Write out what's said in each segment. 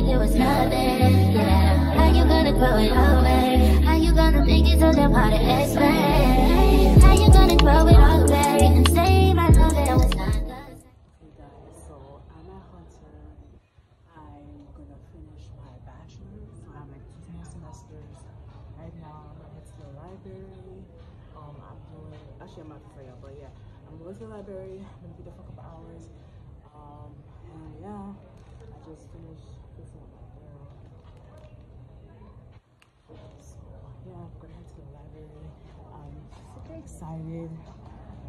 like it was nothing. Yeah, how you gonna throw it away? How you gonna make it so damn hard to explain? How you gonna throw it away and say my love that was not? Right now, I'm gonna to the library. Um, I'm doing actually I'm not for but yeah, I'm going to the library. I'm gonna be there for hours. Um, and yeah, Fixing up my girl. So yeah, I'm head to the library. I'm super excited.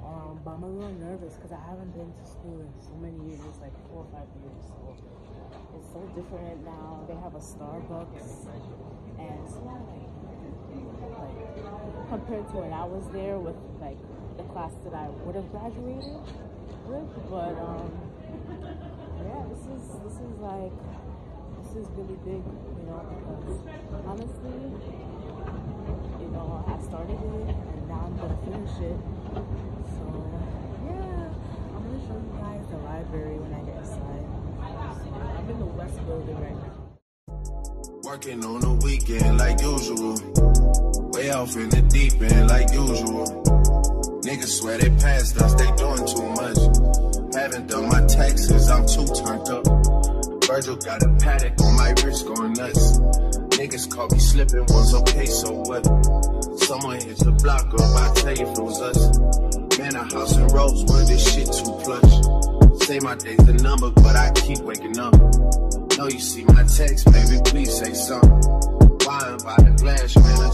Um, but I'm a little nervous because I haven't been to school in so many years, like four or five years. So it's so different now. They have a Starbucks, and it's a lot like, like compared to when I was there with like the class that I would have graduated with. But um, yeah, this is like this is really big, you know, because honestly, you know, I started it and now I'm gonna finish it. So yeah, I'm gonna show you guys the library when I get inside. I'm in the west building right now. Working on the weekend like usual. Way off in the deep end like usual. Niggas swear they passed us, they doing too much. Haven't done my taxes, I'm too turned up. Virgil got a paddock on my wrist going nuts. Niggas caught me slipping, was okay, so what? Someone hit the block up, I tell you if it was us. Man, a house in Rosewood, this shit too plush. Say my day's a number, but I keep waking up. Know you see my text, baby, please say something. Wine by the glass, man.